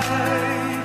light.